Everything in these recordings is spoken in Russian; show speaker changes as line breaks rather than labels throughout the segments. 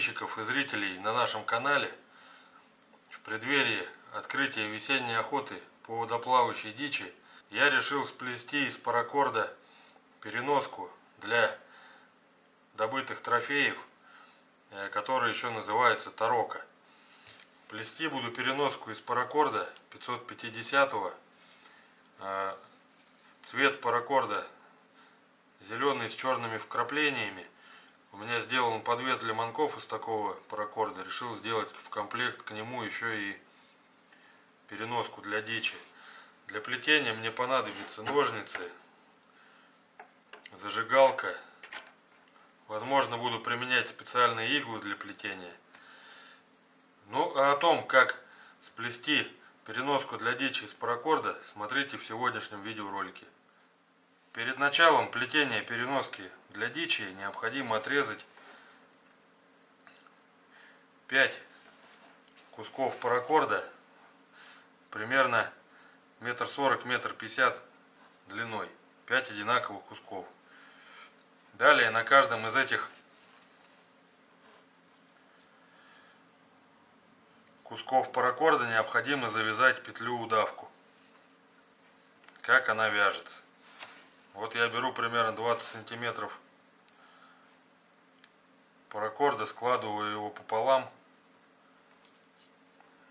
подписчиков и зрителей на нашем канале. В преддверии открытия весенней охоты по водоплавающей дичи я решил сплести из паракорда переноску для добытых трофеев, э, которая еще называется тарока. Плести буду переноску из паракорда 550 -го. Э, цвет паракорда зеленый с черными вкраплениями. У меня сделан подвес для манков из такого паракорда. Решил сделать в комплект к нему еще и переноску для дичи. Для плетения мне понадобятся ножницы, зажигалка. Возможно, буду применять специальные иглы для плетения. Ну, а о том, как сплести переноску для дичи из паракорда, смотрите в сегодняшнем видеоролике. Перед началом плетения переноски для дичи необходимо отрезать 5 кусков паракорда примерно метр сорок, метр пятьдесят длиной. 5 одинаковых кусков. Далее на каждом из этих кусков паракорда необходимо завязать петлю удавку. Как она вяжется. Вот я беру примерно 20 сантиметров паракорда, складываю его пополам.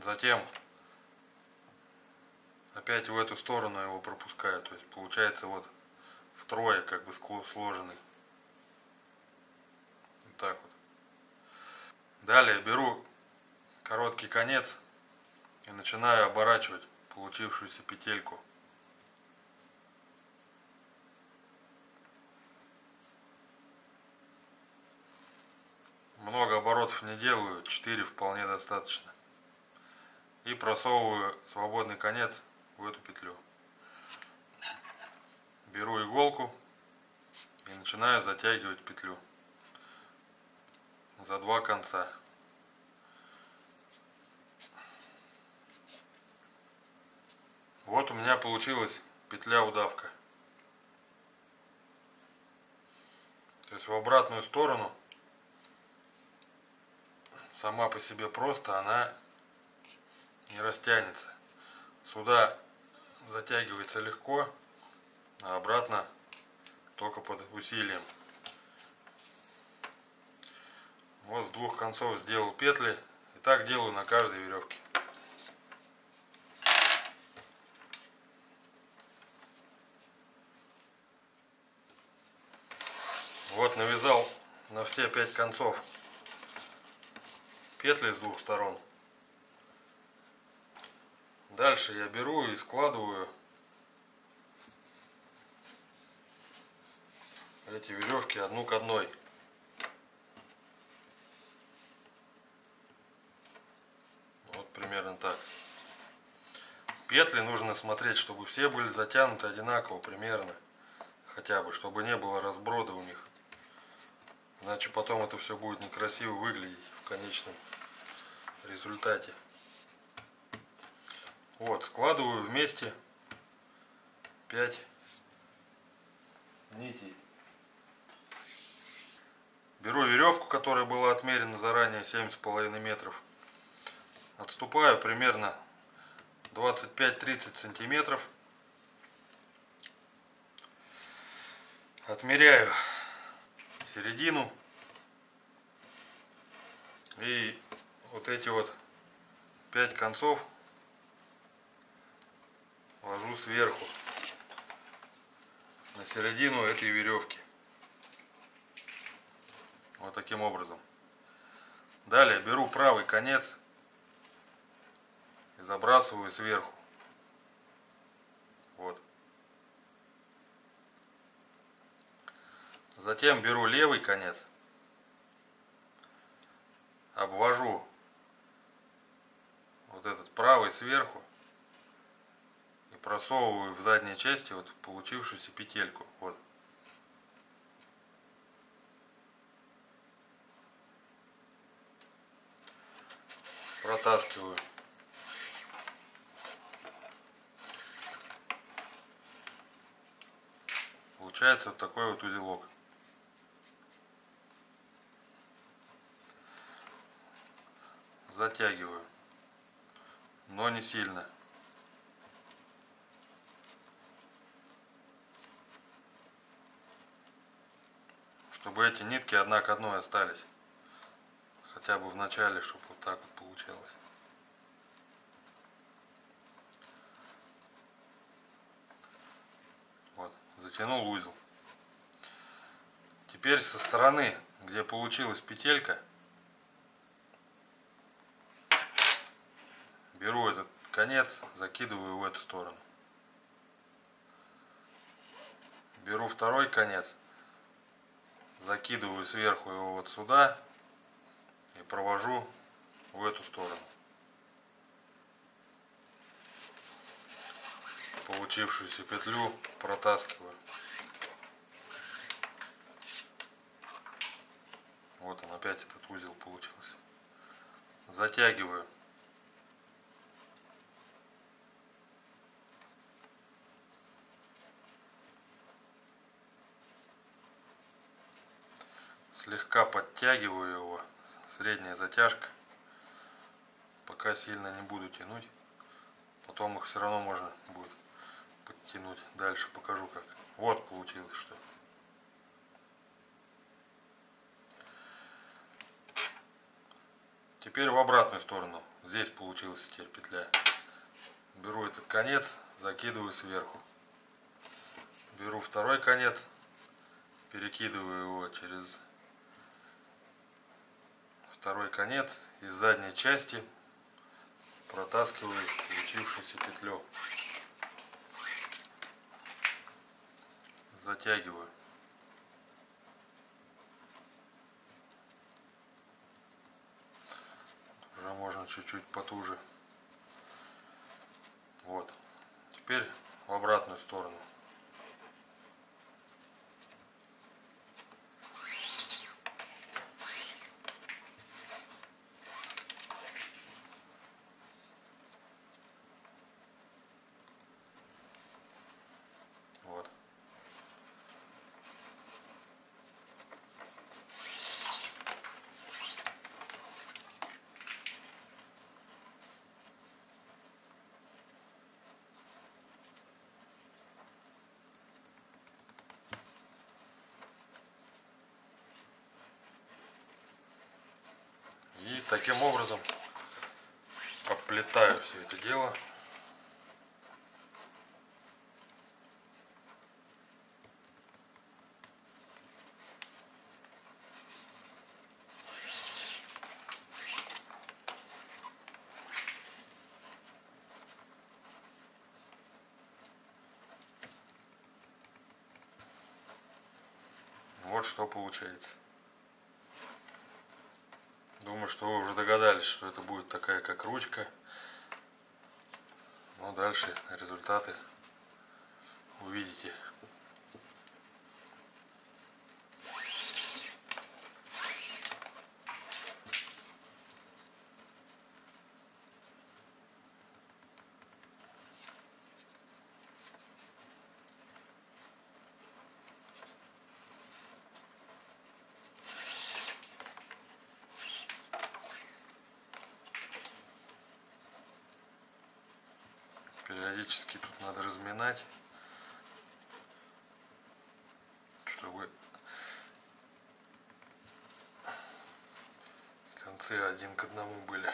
Затем опять в эту сторону его пропускаю. То есть получается вот втрое как бы сложенный. Вот так вот. Далее беру короткий конец и начинаю оборачивать получившуюся петельку. Много оборотов не делаю, 4 вполне достаточно. И просовываю свободный конец в эту петлю. Беру иголку и начинаю затягивать петлю за два конца. Вот у меня получилась петля удавка. То есть в обратную сторону сама по себе просто она не растянется. Сюда затягивается легко, а обратно только под усилием. Вот с двух концов сделал петли. И так делаю на каждой веревке. Вот навязал на все пять концов петли с двух сторон. Дальше я беру и складываю эти веревки одну к одной. Вот примерно так. Петли нужно смотреть, чтобы все были затянуты одинаково примерно. Хотя бы, чтобы не было разброда у них. Иначе потом это все будет некрасиво выглядеть в конечном результате. Вот, складываю вместе 5 нитей. Беру веревку, которая была отмерена заранее 7,5 метров. Отступаю примерно 25-30 сантиметров. Отмеряю середину. И вот эти вот пять концов ложу сверху на середину этой веревки. Вот таким образом. Далее беру правый конец и забрасываю сверху. Вот. Затем беру левый конец, обвожу вот этот правый сверху и просовываю в задней части вот получившуюся петельку. Вот. Протаскиваю. Получается вот такой вот узелок. Затягиваю, но не сильно. Чтобы эти нитки одна к одной остались. Хотя бы в начале, чтобы вот так вот получалось. Вот, затянул узел. Теперь со стороны, где получилась петелька, беру этот конец, закидываю в эту сторону. Беру второй конец, закидываю сверху его вот сюда и провожу в эту сторону. Получившуюся петлю протаскиваю. Вот он опять этот узел получился. Затягиваю. Подтягиваю его. Средняя затяжка. Пока сильно не буду тянуть. Потом их все равно можно будет подтянуть. Дальше покажу как. Вот получилось что. Теперь в обратную сторону. Здесь получилась теперь петля. Беру этот конец закидываю сверху. Беру второй конец. Перекидываю его через второй конец из задней части протаскиваю получившуюся петлю. Затягиваю. Уже можно чуть-чуть потуже вот теперь в обратную сторону таким образом оплетаю все это дело. Вот что получается. Думаю, что вы уже догадались, что это будет такая как ручка. Но дальше результаты увидите. Периодически тут надо разминать, чтобы концы один к одному были.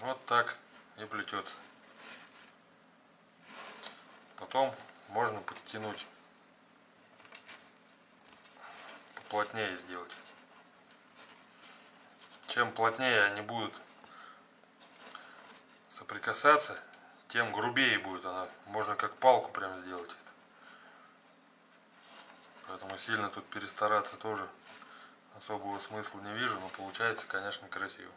Вот так и плетется. Потом можно подтянуть, поплотнее сделать. Чем плотнее они будут соприкасаться, тем грубее будет она. Можно как палку прям сделать. Поэтому сильно тут перестараться тоже особого смысла не вижу, но получается, конечно, красиво.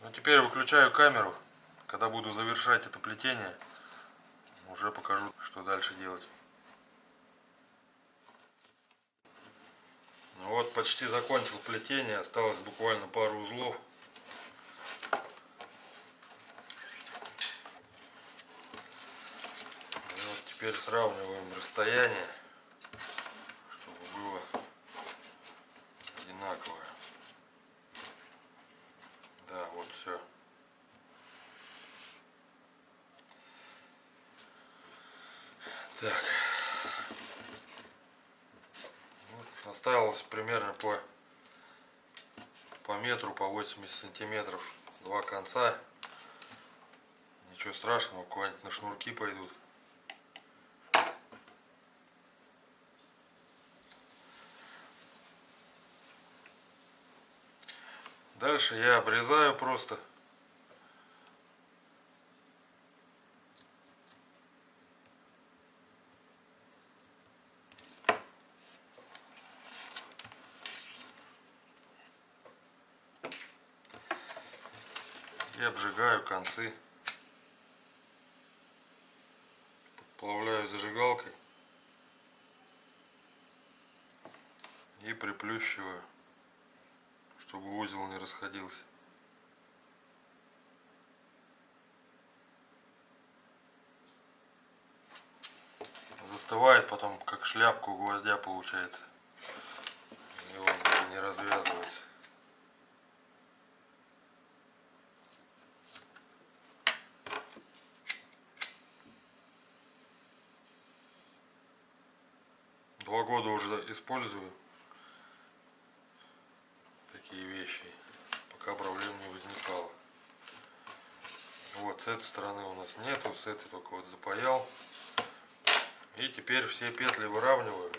Ну теперь выключаю камеру. Когда буду завершать это плетение, уже покажу, что дальше делать. Ну вот почти закончил плетение, осталось буквально пару узлов. Ну вот теперь сравниваем расстояние. 80 сантиметров. Два конца. Ничего страшного, куда-нибудь на шнурки пойдут. Дальше я обрезаю просто. И обжигаю концы. Плавляю зажигалкой. И приплющиваю чтобы узел не расходился. Застывает потом, как шляпка у гвоздя получается. И он не развязывается. Два года уже использую такие вещи, пока проблем не возникало. Вот с этой стороны у нас нету, с этой только вот запаял. И теперь все петли выравниваю,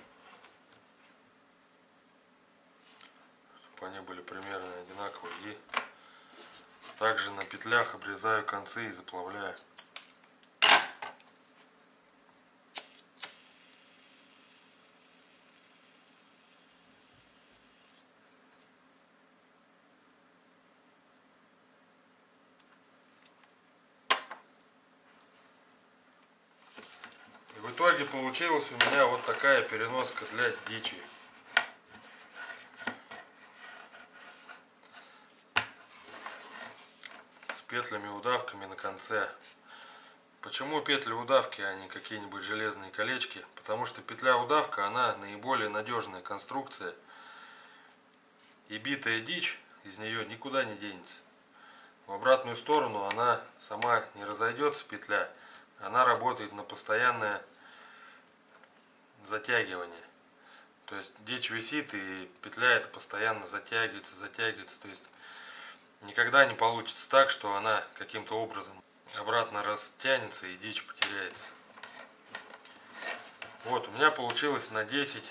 чтобы они были примерно одинаковые. И также на петлях обрезаю концы и заплавляю. В итоге получилась у меня вот такая переноска для дичи. С петлями удавками на конце. Почему петли удавки, а не какие-нибудь железные колечки? Потому что петля удавка, она наиболее надежная конструкция. И битая дичь из нее никуда не денется. В обратную сторону она сама не разойдется, петля она работает на постоянное затягивание. То есть дичь висит и петля это постоянно затягивается, затягивается. То есть никогда не получится так, что она каким-то образом обратно растянется и дичь потеряется. Вот, у меня получилось на 10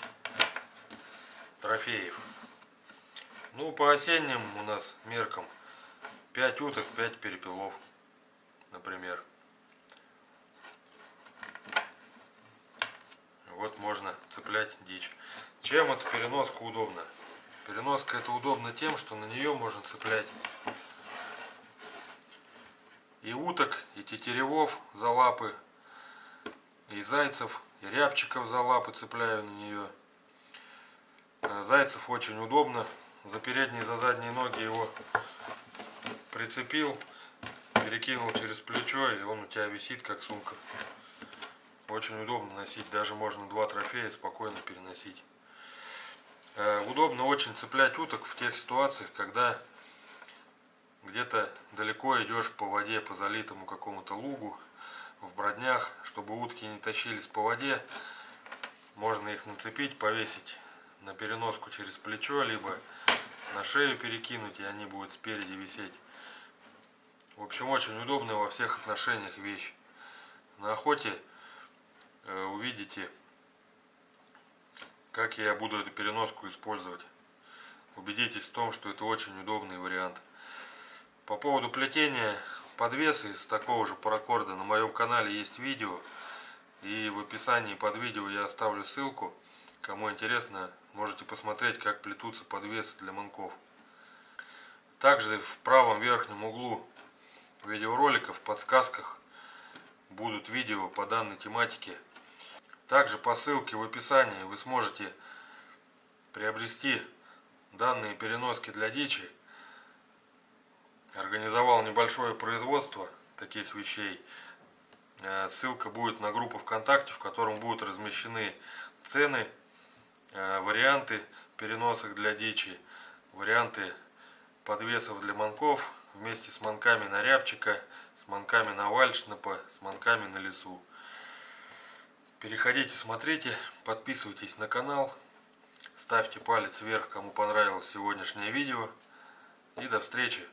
трофеев. Ну, по осенним у нас меркам 5 уток, 5 перепелов, например. Вот можно цеплять дичь. Чем эта переноска удобна? Переноска это удобно тем, что на нее можно цеплять и уток, и тетеревов за лапы, и зайцев, и рябчиков за лапы цепляю на нее. Э, зайцев очень удобно. За передние, за задние ноги его прицепил, перекинул через плечо, и он у тебя висит как сумка. Очень удобно носить, даже можно два трофея спокойно переносить. Э, удобно очень цеплять уток в тех ситуациях, когда где-то далеко идешь по воде, по залитому какому-то лугу, в броднях, чтобы утки не тащились по воде. Можно их нацепить, повесить на переноску через плечо, либо на шею перекинуть, и они будут спереди висеть. В общем, очень удобная во всех отношениях вещь. На охоте увидите, как я буду эту переноску использовать. Убедитесь в том, что это очень удобный вариант. По поводу плетения подвеса из такого же паракорда на моем канале есть видео. И в описании под видео я оставлю ссылку. Кому интересно, можете посмотреть, как плетутся подвесы для манков. Также в правом верхнем углу видеоролика в подсказках будут видео по данной тематике также по ссылке в описании вы сможете приобрести данные переноски для дичи. Организовал небольшое производство таких вещей. Э, ссылка будет на группу ВКонтакте, в котором будут размещены цены, э, варианты переносок для дичи, варианты подвесов для манков вместе с манками на рябчика, с манками на вальшнапа, с манками на лесу. Переходите, смотрите, подписывайтесь на канал, ставьте палец вверх, кому понравилось сегодняшнее видео. И до встречи!